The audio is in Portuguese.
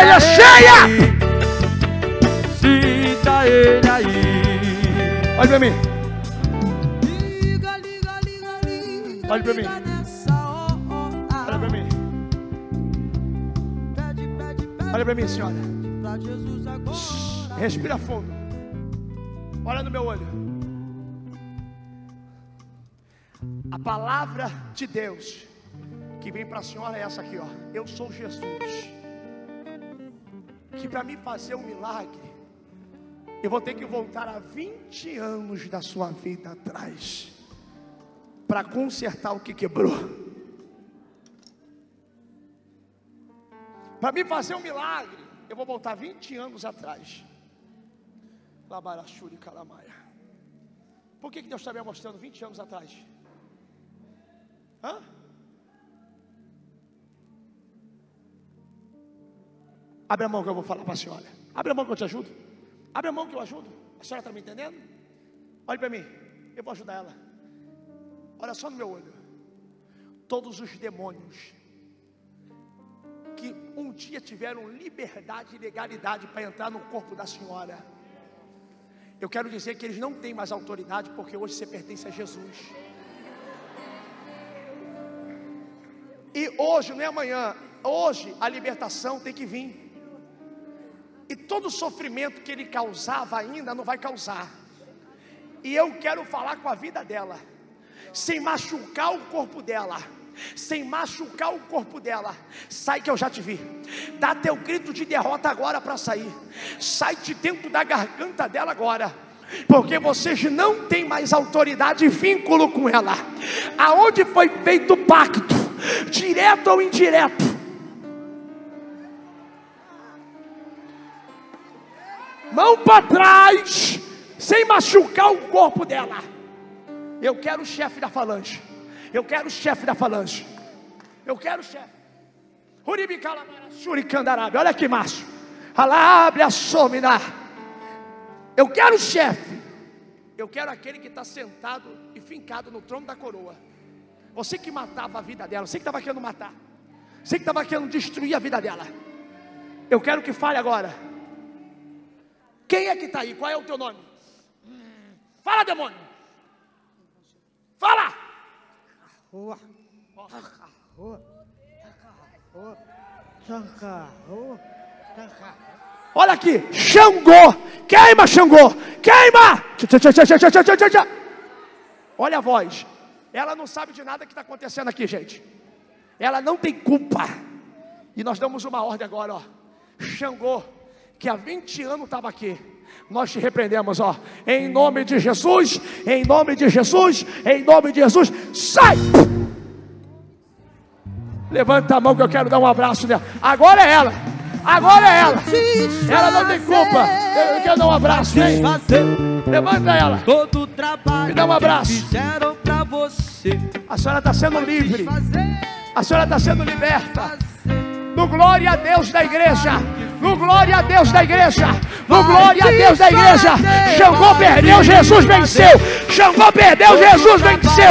glória ele cheia. aí. Sinta ele aí. Olha pra mim. Liga, liga, liga, liga. Olha pra mim. hora. Olha pra mim. Pede, pede, pede Olha pra mim, senhora. pra Jesus agora. Respira fundo. Olha no meu olho. A palavra de Deus que vem para a senhora é essa aqui, ó. Eu sou Jesus. Que para mim fazer um milagre, eu vou ter que voltar a 20 anos da sua vida atrás para consertar o que quebrou. Para mim fazer um milagre, eu vou voltar 20 anos atrás. Labarachuri Calamaia. Por que, que Deus está me mostrando 20 anos atrás? Hã? Abre a mão que eu vou falar para a senhora. Abre a mão que eu te ajudo. Abre a mão que eu ajudo. A senhora está me entendendo? Olhe para mim. Eu vou ajudar ela. Olha só no meu olho. Todos os demônios que um dia tiveram liberdade e legalidade para entrar no corpo da senhora. Eu quero dizer que eles não têm mais autoridade porque hoje você pertence a Jesus. E hoje, não é amanhã, hoje a libertação tem que vir. Todo o sofrimento que ele causava ainda não vai causar. E eu quero falar com a vida dela, sem machucar o corpo dela sem machucar o corpo dela. Sai que eu já te vi. Dá teu grito de derrota agora para sair. Sai de dentro da garganta dela agora. Porque vocês não têm mais autoridade e vínculo com ela. Aonde foi feito o pacto, direto ou indireto. Mão para trás, sem machucar o corpo dela. Eu quero o chefe da falange. Eu quero o chefe da falange. Eu quero o chefe. Olha aqui, macho. Alabre a somina. Eu quero o chefe. Eu quero aquele que está sentado e fincado no trono da coroa. Você que matava a vida dela. Você que estava querendo matar. Você que estava querendo destruir a vida dela. Eu quero que fale agora. Quem é que está aí? Qual é o teu nome? Fala, demônio. Fala. rua, Olha aqui, Xangô, queima Xangô, queima! Olha a voz, ela não sabe de nada que está acontecendo aqui, gente. Ela não tem culpa. E nós damos uma ordem agora, ó. Xangô, que há 20 anos estava aqui. Nós te repreendemos, ó. Em nome de Jesus, em nome de Jesus, em nome de Jesus, sai! Levanta a mão que eu quero dar um abraço nela. Agora é ela. Agora é ela. Ela não tem culpa. Eu quero dar um abraço. Fazer Levanta ela. todo trabalho Me dá um abraço. fizeram pra você. A senhora está sendo livre. A senhora está sendo liberta. No glória a Deus da igreja. No glória a Deus da igreja. No glória a Deus da igreja. Xangô perdeu, Jesus venceu. Xangô perdeu, Jesus venceu.